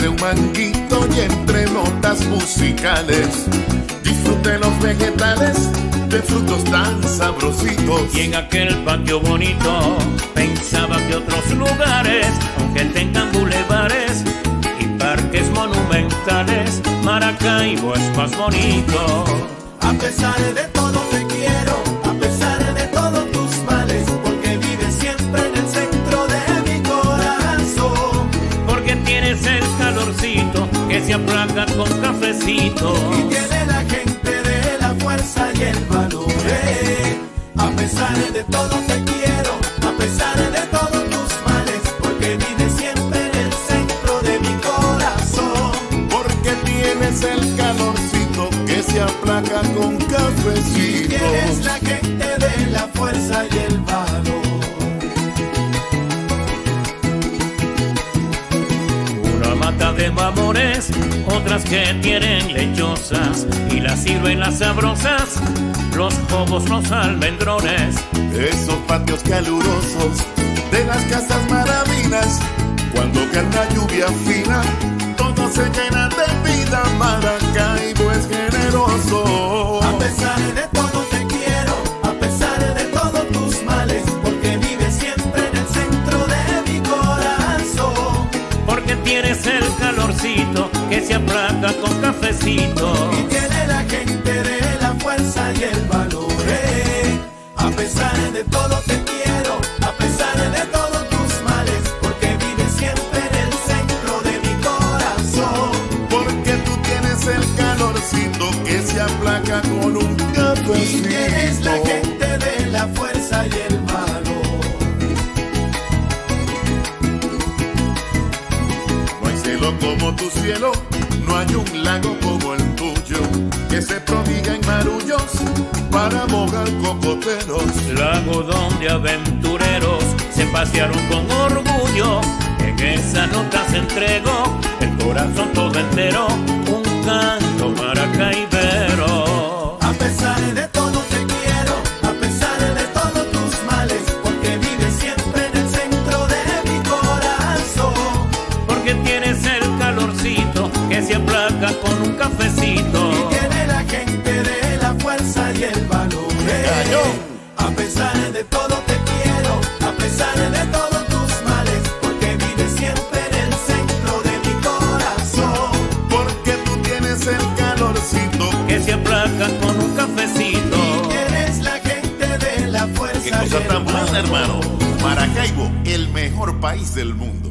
de un manguito y entre notas musicales. Disfrute los vegetales de frutos tan sabrositos. Y en aquel patio bonito pensaba que otros lugares, aunque tengan bulevares y parques monumentales, Maracaibo es más bonito. A pesar de todo cafecito. Y tiene la gente de la fuerza y el valor. eh. A pesar de todo te quiero, a pesar de todos tus males, porque vives siempre en el centro de mi corazón. Porque tienes el calorcito que se aplaca con Y cafecito. eres la gente de la fuerza y el mata de amores, otras que tienen lechosas y las sirven las sabrosas, los jobos, los almendrones. Esos patios calurosos de las casas maravinas. Cuando cae la lluvia fina, con cafecito. Como tu cielo, no hay un lago como el tuyo, que se prodiga en marullos para mojar cocoteros. Lago donde aventureros se pasearon con orgullo. En esa nota se entregó el corazón todo entero, de todo te quiero, a pesar de todos tus males, porque vives siempre en el centro de mi corazón. Porque tú tienes el calorcito que se aplaca con un cafecito. Y eres la gente de la fuerza Qué cosa tan buena, hermano. Maracaibo, el mejor país del mundo.